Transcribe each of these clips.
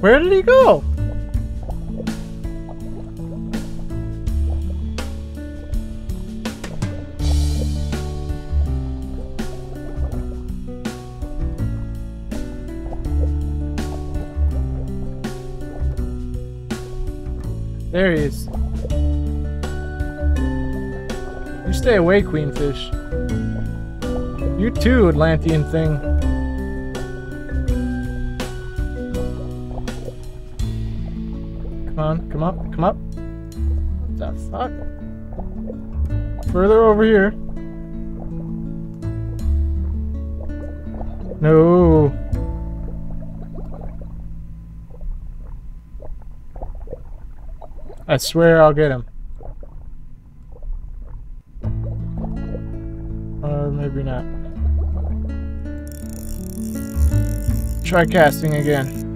Where did he go? There he is. You stay away, Queenfish. You too, Atlantean thing. On, come up, come up. What the fuck? Further over here. No. I swear I'll get him. Or maybe not. Try casting again.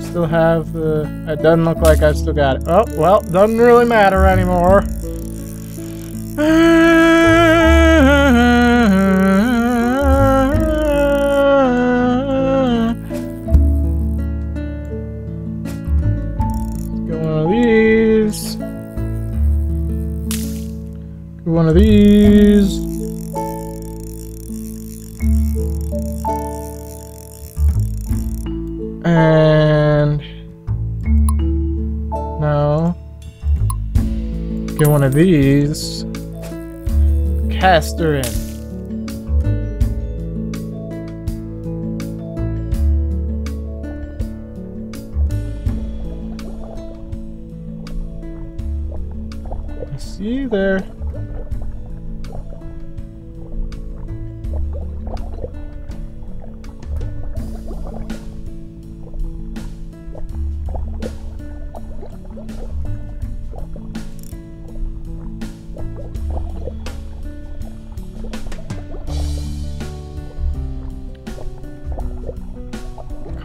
Still have uh, the... It doesn't look like I still got it. Oh, well, doesn't really matter anymore. Get one of these. Get one of these. And no. Get one of these. Cast her in. See there.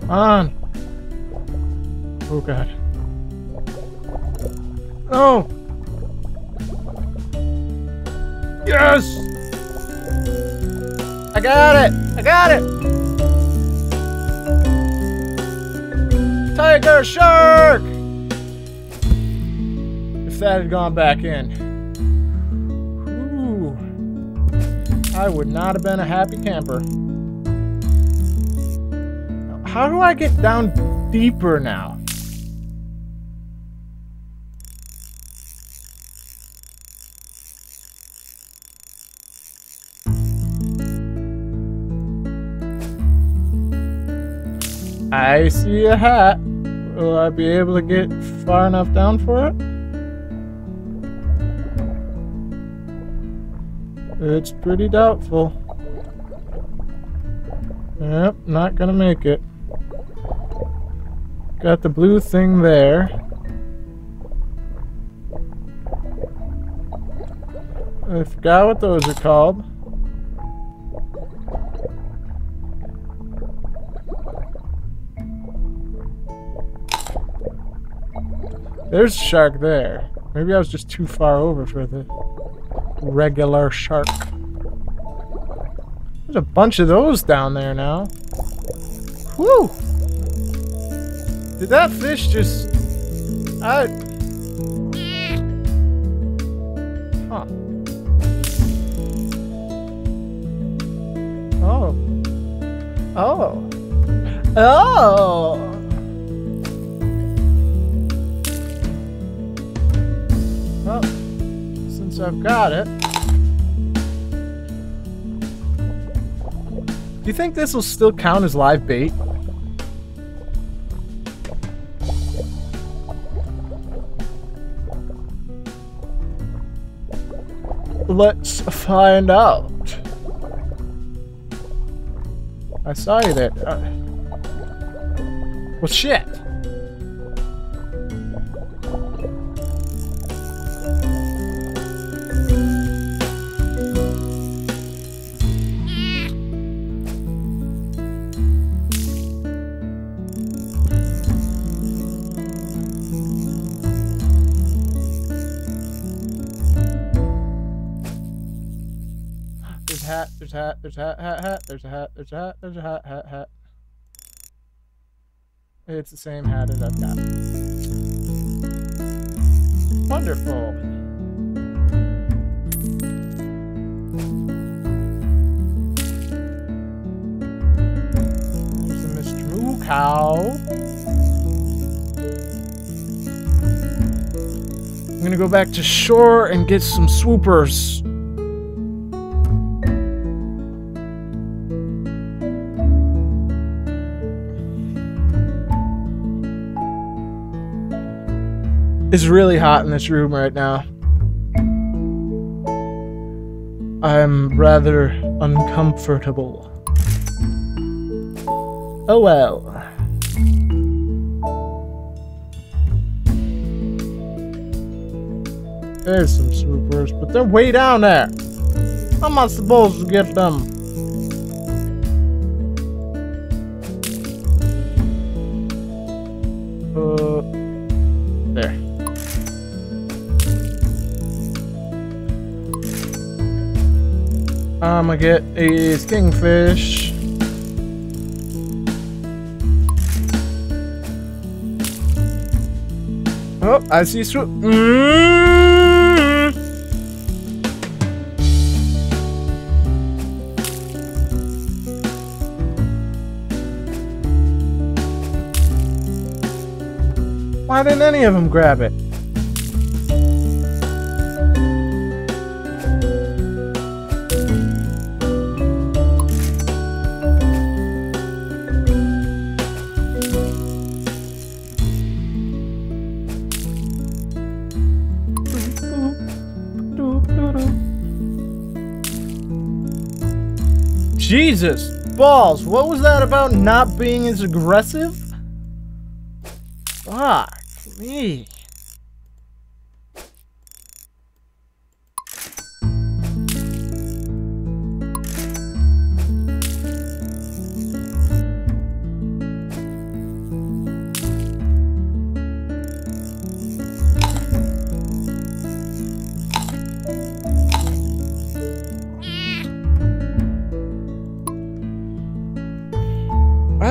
On. Oh god. Oh! Yes! I got it! I got it! Tiger shark! If that had gone back in. I would not have been a happy camper. How do I get down deeper now? I see a hat. Will I be able to get far enough down for it? It's pretty doubtful. Yep, not gonna make it. Got the blue thing there. I forgot what those are called. There's a shark there. Maybe I was just too far over for the regular shark. There's a bunch of those down there now. Whew! Did that fish just... I... Huh. Oh. Oh. Oh! Well, since I've got it... Do you think this will still count as live bait? Let's find out. I saw you there. Uh, well, shit. Hat, there's a hat, there's a hat, hat, hat, there's a hat, there's a hat, there's a hat, hat, hat. It's the same hat as I've got. Wonderful. There's a Mr. Moo Cow. I'm gonna go back to shore and get some swoopers. It's really hot in this room right now. I'm rather uncomfortable. Oh well. There's some swoopers, but they're way down there. How am I supposed to get them? I'm gonna get a kingfish. Oh, I see swoop. Mm. Why didn't any of them grab it? Jesus balls! What was that about not being as aggressive? Fuck me.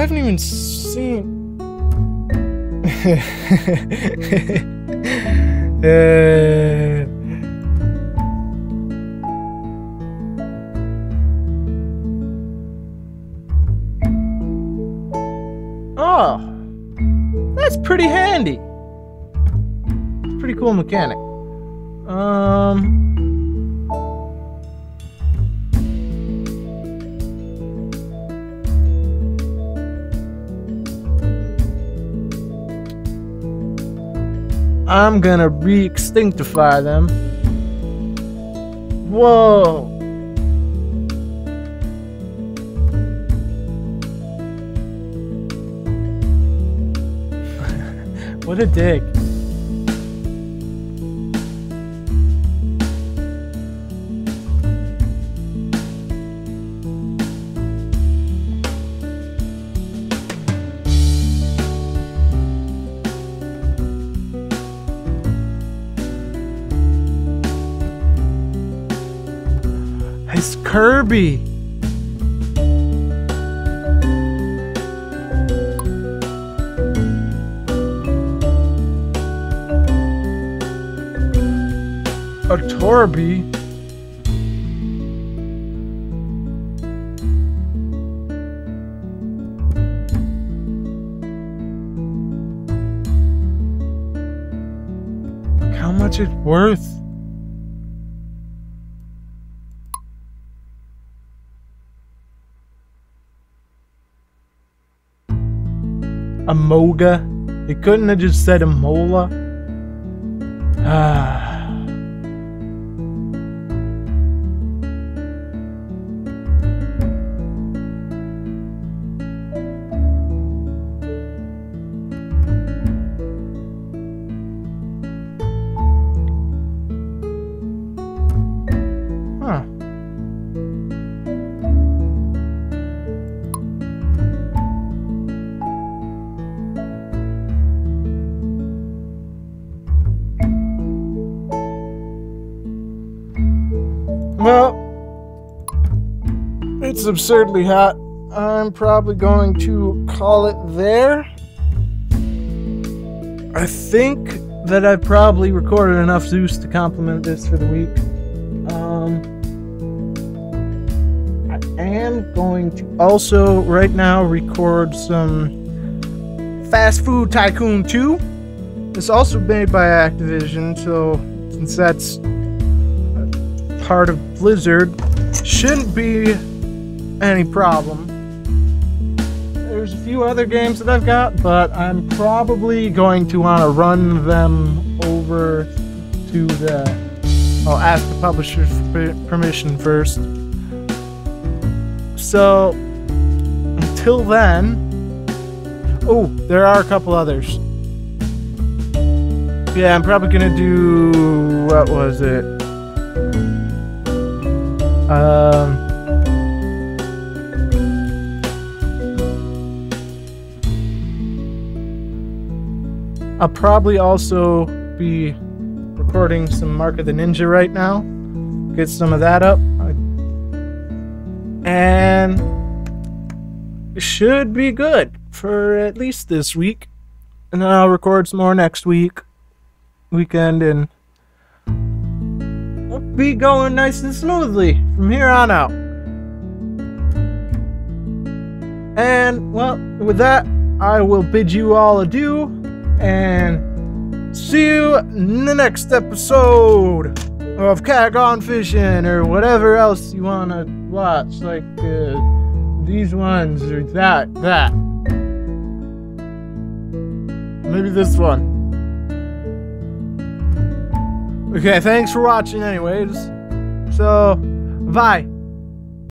Haven't even seen. uh, oh, that's pretty handy. Pretty cool mechanic. Um. I'm gonna re-extinctify them. Whoa! what a dick. Kirby. A Torby. How much it's worth. Moga. It couldn't have just said a mola. Ah. Absurdly hot, I'm probably going to call it there. I think that I've probably recorded enough Zeus to complement this for the week. Um, I am going to also right now record some Fast Food Tycoon 2. It's also made by Activision, so since that's part of Blizzard, shouldn't be any problem. There's a few other games that I've got, but I'm probably going to want to run them over to the. I'll ask the publisher permission first. So, until then. Oh, there are a couple others. Yeah, I'm probably gonna do. What was it? Um. I'll probably also be recording some Mark of the Ninja right now. Get some of that up. And should be good for at least this week. And then I'll record some more next week, weekend, and be going nice and smoothly from here on out. And, well, with that, I will bid you all adieu and see you in the next episode of Cat Gone Fishing or whatever else you want to watch, like uh, these ones or that, that. Maybe this one. Okay, thanks for watching, anyways. So, bye.